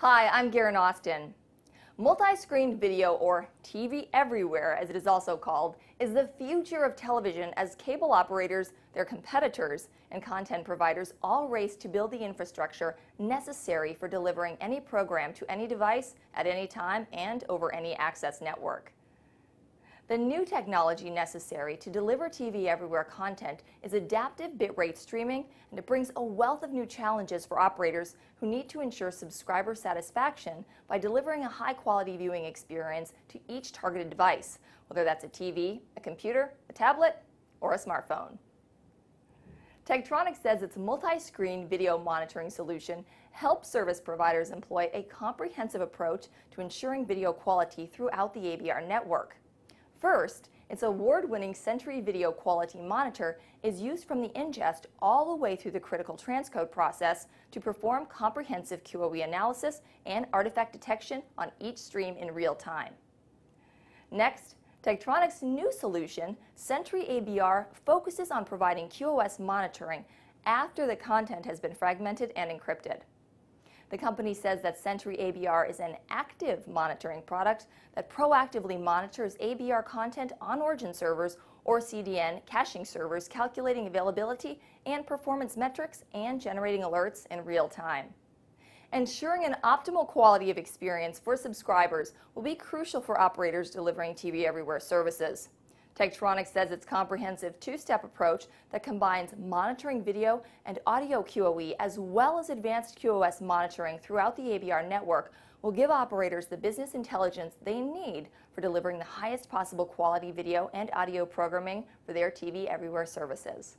Hi, I'm Garen Austin. Multi-screen video, or TV Everywhere as it is also called, is the future of television as cable operators, their competitors, and content providers all race to build the infrastructure necessary for delivering any program to any device at any time and over any access network. The new technology necessary to deliver TV Everywhere content is adaptive bitrate streaming, and it brings a wealth of new challenges for operators who need to ensure subscriber satisfaction by delivering a high-quality viewing experience to each targeted device, whether that's a TV, a computer, a tablet, or a smartphone. Tektronix says its multi-screen video monitoring solution helps service providers employ a comprehensive approach to ensuring video quality throughout the ABR network. First, its award-winning Sentry Video Quality Monitor is used from the ingest all the way through the critical transcode process to perform comprehensive QoE analysis and artifact detection on each stream in real time. Next, Tektronix's new solution, Sentry ABR, focuses on providing QoS monitoring after the content has been fragmented and encrypted. The company says that Sentry ABR is an active monitoring product that proactively monitors ABR content on origin servers or CDN caching servers, calculating availability and performance metrics and generating alerts in real time. Ensuring an optimal quality of experience for subscribers will be crucial for operators delivering TV Everywhere services. Tektronix says its comprehensive two-step approach that combines monitoring video and audio QoE as well as advanced QoS monitoring throughout the ABR network will give operators the business intelligence they need for delivering the highest possible quality video and audio programming for their TV Everywhere services.